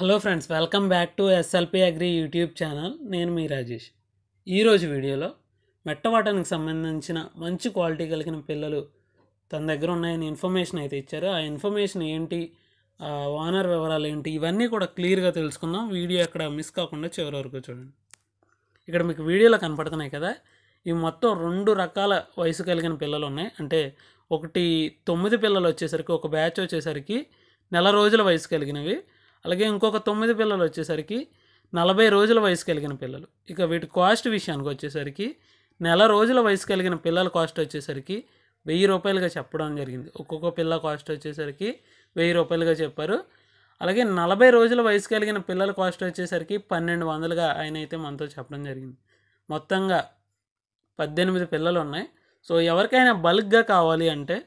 Hello friends welcome back to SLP agri YouTube channel నేను మీ రాజేష్. ఈరోజు వీడియోలో మెట్టవాటానికి సంబంధించిన మంచి క్వాలిటీ కలిగిన పిల్లలు తన దగ్గర ఉన్నాయని ఇన్ఫర్మేషన్ అయితే ఇచ్చారు. ఆ ఇన్ఫర్మేషన్ ఏంటి ఓనర్ వివరాలు ఏంటి ఇవన్నీ కూడా క్లియర్గా తెలుసుకుందాం. వీడియో అక్కడ మిస్ కాకుండా చివరి వరకు చూడండి. ఇక్కడ మీకు వీడియోలో కనపడుతున్నాయి కదా ఇవి మొత్తం రెండు రకాల వయసు కలిగిన పిల్లలు ఉన్నాయి. అంటే ఒకటి తొమ్మిది పిల్లలు వచ్చేసరికి ఒక బ్యాచ్ వచ్చేసరికి నెల రోజుల వయసు కలిగినవి. అలాగే ఇంకొక తొమ్మిది పిల్లలు వచ్చేసరికి నలభై రోజుల వయసు కలిగిన పిల్లలు. ఇక వీటి కాస్ట్ విషయానికి వచ్చేసరికి నెల రోజుల వయసు కలిగిన పిల్లల కాస్ట్ వచ్చేసరికి వెయ్యి రూపాయలుగా చెప్పడం జరిగింది. ఒక్కొక్క పిల్ల కాస్ట్ వచ్చేసరికి వెయ్యి రూపాయలుగా చెప్పారు. అలాగే నలభై రోజుల వయసు కలిగిన పిల్లల కాస్ట్ వచ్చేసరికి పన్నెండు వందలుగా ఆయన అయితే మనతో చెప్పడం జరిగింది. మొత్తంగా పద్దెనిమిది పిల్లలు ఉన్నాయి. సో ఎవరికైనా బల్క్గా కావాలి అంటే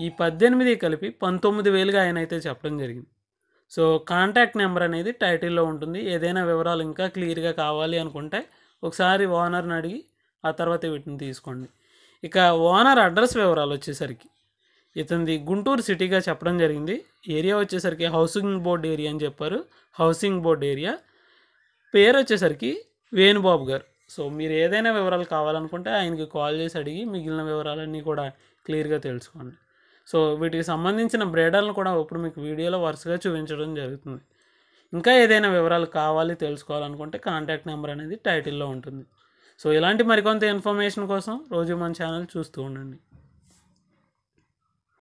ఈ పద్దెనిమిది కలిపి పంతొమ్మిది వేలుగా ఆయన అయితే చెప్పడం జరిగింది. సో కాంటాక్ట్ నెంబర్ అనేది టైటిల్లో ఉంటుంది. ఏదైనా వివరాలు ఇంకా క్లియర్గా కావాలి అనుకుంటే ఒకసారి ఓనర్ని అడిగి ఆ తర్వాత వీటిని తీసుకోండి. ఇక ఓనర్ అడ్రస్ వివరాలు వచ్చేసరికి ఇతనిది గుంటూరు సిటీగా చెప్పడం జరిగింది. ఏరియా వచ్చేసరికి హౌసింగ్ బోర్డ్ ఏరియా అని చెప్పారు. Housing board area. పేరు వచ్చేసరికి వేణుబాబు గారు. సో మీరు ఏదైనా వివరాలు కావాలనుకుంటే ఆయనకి కాల్ చేసి అడిగి మిగిలిన వివరాలన్నీ కూడా క్లియర్గా తెలుసుకోండి. సో వీటికి సంబంధించిన బ్రేడర్లను కూడా ఇప్పుడు మీకు వీడియోలో వరుసగా చూపించడం జరుగుతుంది. ఇంకా ఏదైనా వివరాలు కావాలి తెలుసుకోవాలనుకుంటే కాంటాక్ట్ నెంబర్ అనేది టైటిల్లో ఉంటుంది. సో ఇలాంటి మరికొంత ఇన్ఫర్మేషన్ కోసం రోజు మన ఛానల్ చూస్తూ ఉండండి.